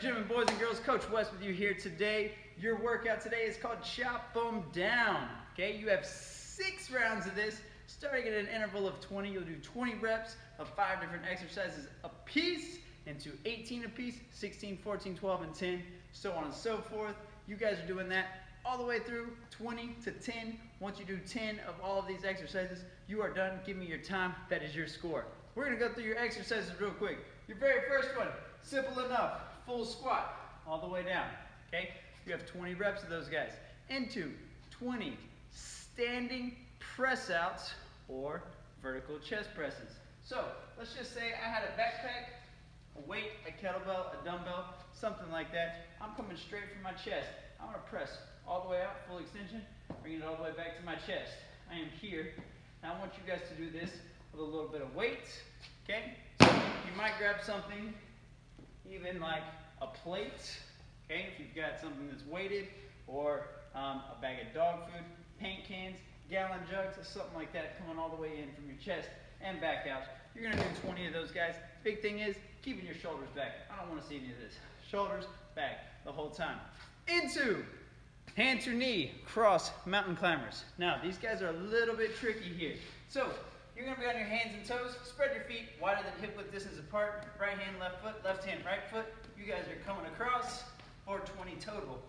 and gentlemen, boys and girls, Coach Wes with you here today. Your workout today is called Chop Them Down. Okay, you have six rounds of this, starting at an interval of 20. You'll do 20 reps of five different exercises a piece into 18 a piece, 16, 14, 12, and 10, so on and so forth. You guys are doing that all the way through 20 to 10. Once you do 10 of all of these exercises, you are done. Give me your time. That is your score. We're to go through your exercises real quick. Your very first one, simple enough, full squat, all the way down. Okay? You have 20 reps of those guys. Into 20 standing press outs or vertical chest presses. So let's just say I had a backpack, a weight, a kettlebell, a dumbbell, something like that. I'm coming straight from my chest. I'm gonna press all the way out, full extension, bring it all the way back to my chest. I am here. Now I want you guys to do this with a little bit of weight, okay? So you might grab something, even like a plate, okay? If you've got something that's weighted, or um, a bag of dog food, paint cans, gallon jugs, or something like that coming all the way in from your chest and back out. You're gonna do 20 of those guys. Big thing is keeping your shoulders back. I don't wanna see any of this. Shoulders back the whole time. Into hand to knee cross mountain climbers. Now, these guys are a little bit tricky here. So, you're gonna be on your hands and toes, spread your feet wider than hip width distance apart, right hand, left foot, left hand, right foot. You guys are coming across for 20 total.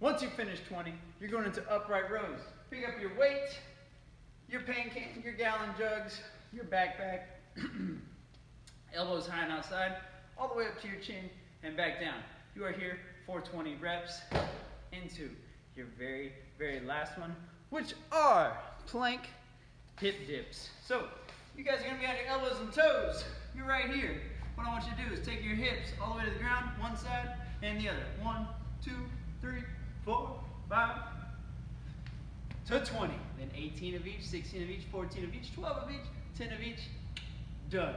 Once you finish 20, you're going into upright rows. Pick up your weight, your paint can, your gallon jugs, your backpack, elbows high and outside, all the way up to your chin and back down. You are here for 20 reps into your very, very last one, which are plank hip dips. So you guys are gonna be on your elbows and toes. You're right here. What I want you to do is take your hips all the way to the ground, one side and the other. One, two, three, four, five, to 20. Then 18 of each, 16 of each, 14 of each, 12 of each, 10 of each. Done.